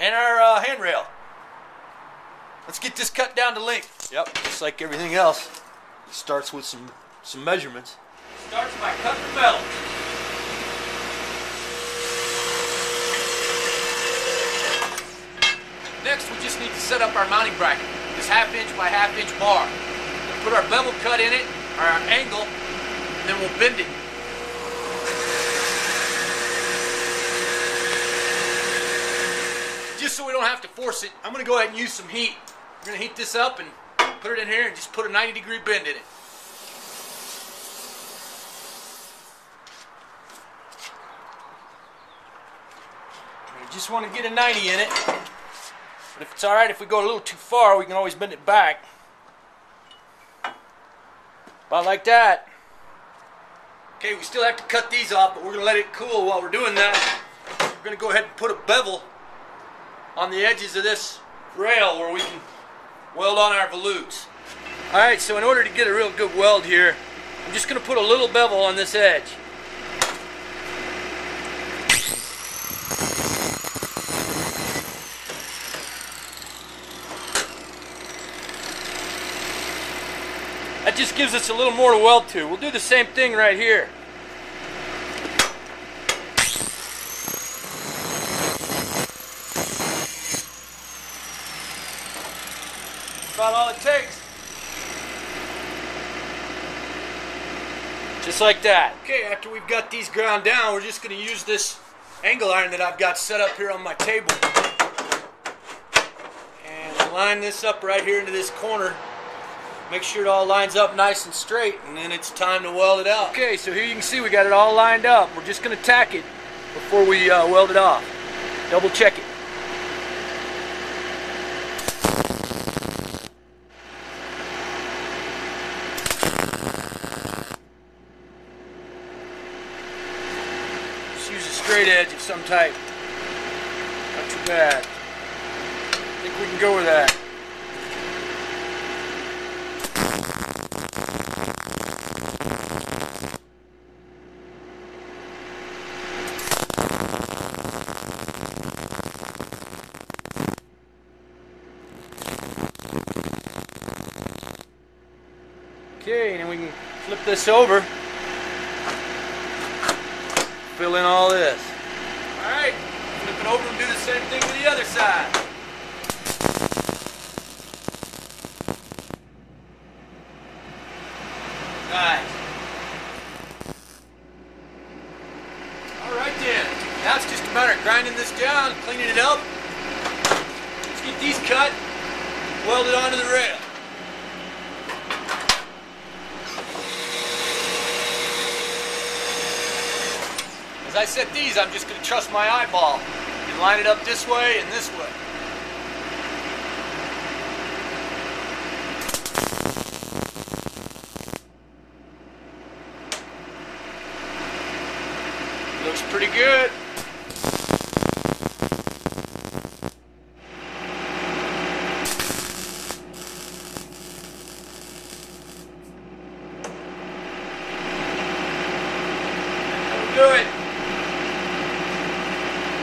and our uh, handrail. Let's get this cut down to length. Yep, just like everything else, it starts with some some measurements. Starts by cutting the metal. Next, we just need to set up our mounting bracket, this half inch by half inch bar. We'll put our bevel cut in it, our angle, and then we'll bend it. Just so we don't have to force it, I'm gonna go ahead and use some heat. We're gonna heat this up and put it in here and just put a 90 degree bend in it. Just want to get a 90 in it. But if it's alright if we go a little too far, we can always bend it back. About like that. Okay, we still have to cut these off, but we're going to let it cool while we're doing that. We're going to go ahead and put a bevel on the edges of this rail where we can weld on our volutes. Alright, so in order to get a real good weld here, I'm just going to put a little bevel on this edge. That just gives us a little more to weld to. We'll do the same thing right here. About all it takes. Just like that. Okay, after we've got these ground down, we're just going to use this angle iron that I've got set up here on my table. And line this up right here into this corner. Make sure it all lines up nice and straight, and then it's time to weld it out. Okay, so here you can see we got it all lined up. We're just going to tack it before we uh, weld it off. Double check it. Just use a straight edge of some type. Not too bad. I think we can go with that. Okay, and we can flip this over. Fill in all this. Alright, flip it over and do the same thing to the other side. Nice. Alright then, now it's just a matter of grinding this down, cleaning it up. Let's get these cut, welded onto the rail. As I set these, I'm just going to trust my eyeball and line it up this way and this way. Looks pretty good. do it.